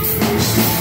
Música